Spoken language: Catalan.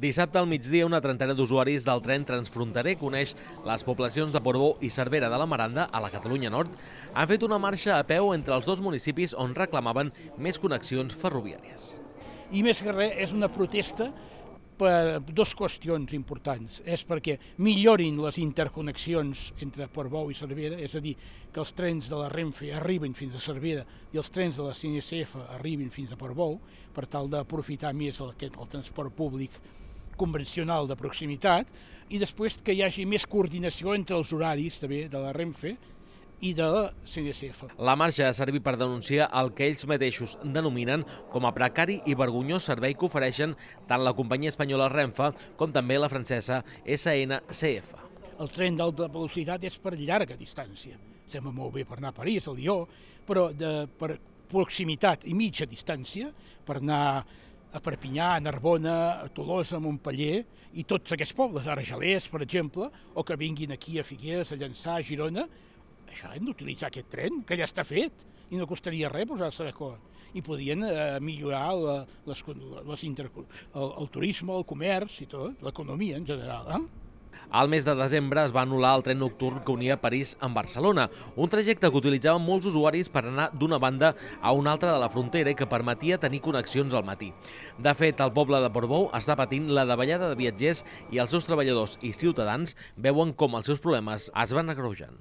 Dissabte al migdia, una trentena d'usuaris del tren transfronterer coneix les poblacions de Portbou i Cervera de la Maranda, a la Catalunya Nord, han fet una marxa a peu entre els dos municipis on reclamaven més connexions ferroviàries. I més que res és una protesta per dues qüestions importants. És perquè millorin les interconnexions entre Portbou i Cervera, és a dir, que els trens de la Renfe arribin fins a Cervera i els trens de la CNCF arribin fins a Portbou, per tal d'aprofitar més el, el transport públic convencional de proximitat i després que hi hagi més coordinació entre els horaris també de la Renfe i de la CDCF. La marxa ha servit per denunciar el que ells mateixos denominen com a precari i vergonyós servei que ofereixen tant la companyia espanyola Renfe com també la francesa SNCF. El tren d'alta velocitat és per llarga distància. Sembla molt bé per anar a París, a Lió, però de, per proximitat i mitja distància, per anar a Perpinyà, a Narbona, a Tolosa, a Montpeller i tots aquests pobles, Argelers, per exemple, o que vinguin aquí a Figueres, a Llançà, a Girona, això hem d'utilitzar aquest tren, que ja està fet, i no costaria res posar-se d'acord. I podien eh, millorar la, les, les inter, el, el turisme, el comerç i tot, l'economia en general. Eh? Al mes de desembre es va anul·lar el tren nocturn que unia París amb Barcelona, un trajecte que utilitzaven molts usuaris per anar d'una banda a una altra de la frontera i que permetia tenir connexions al matí. De fet, el poble de Portbou està patint la davallada de viatgers i els seus treballadors i ciutadans veuen com els seus problemes es van agreujant.